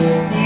Thank you.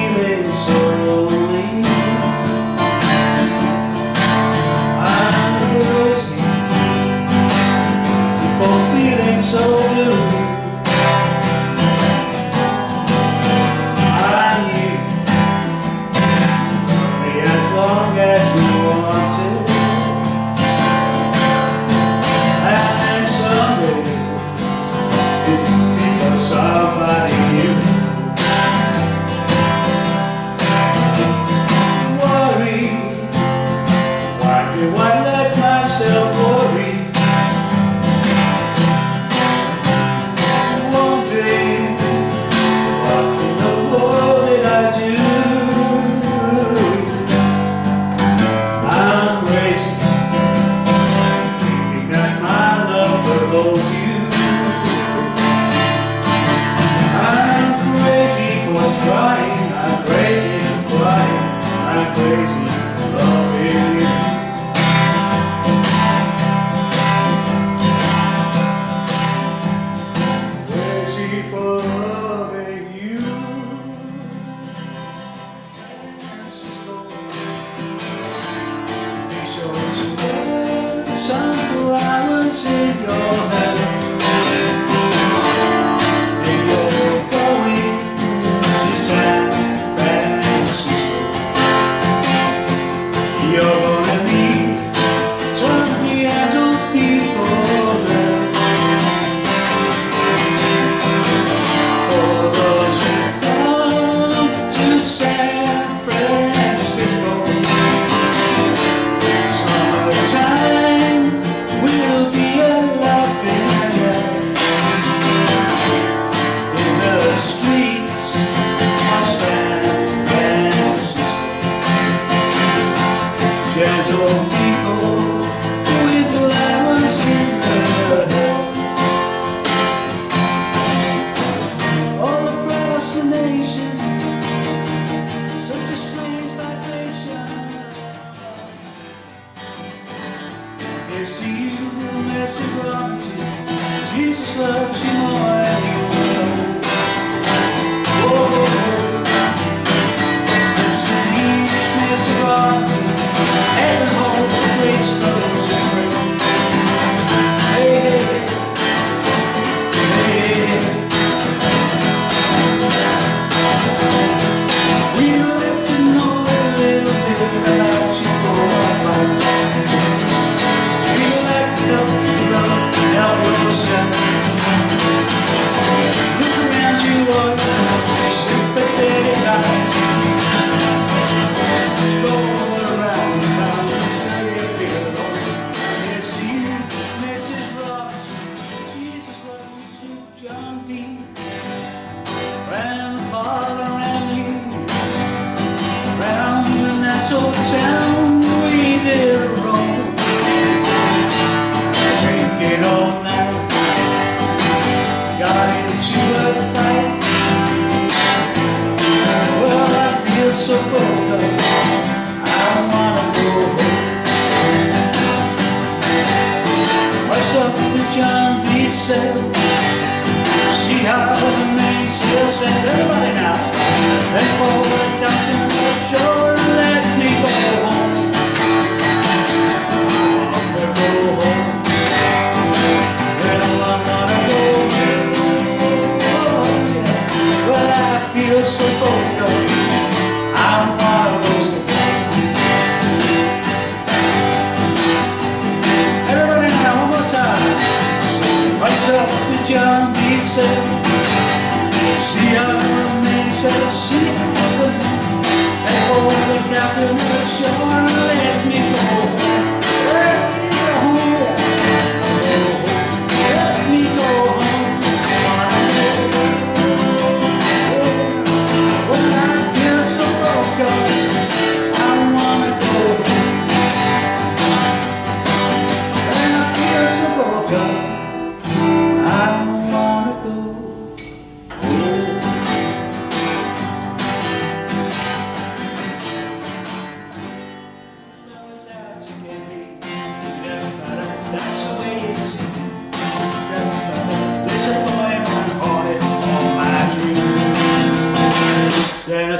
Let's everybody now. Let forward, nothing for sure. Let me go home. I'm gonna go home. Well, I'm gonna go home. Oh, yeah. Well, I feel so broken. I'm not losing. Everybody now, one more time. Myself to John B. Said. Siamo in associate with the Take all the captain ashore and let me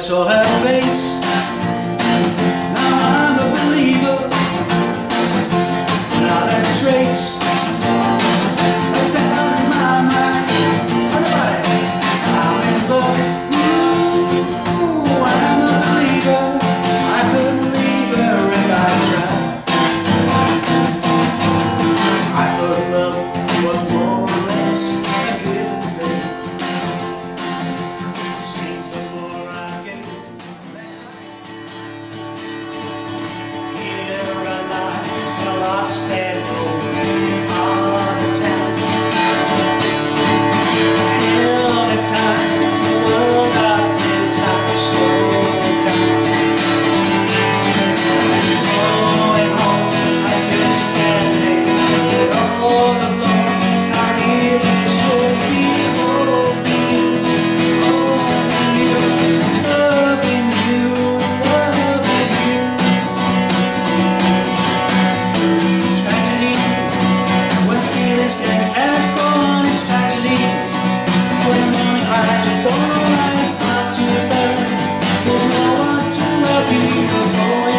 saw her face. people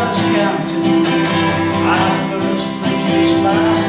Sunday afternoon I first produced my